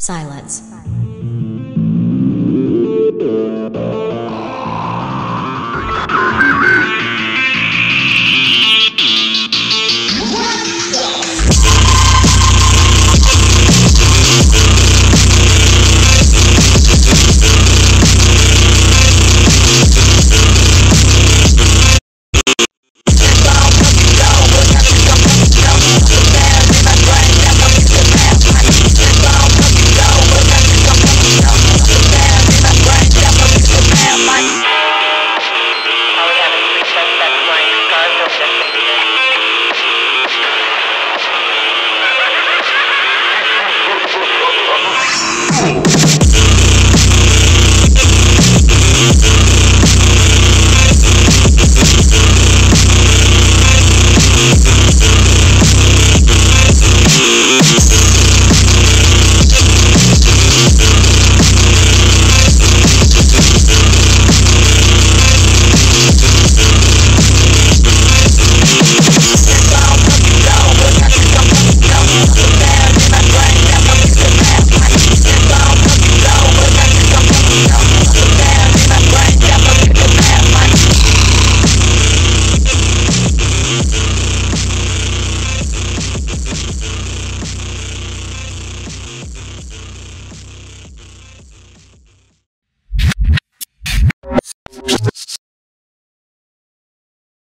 Silence.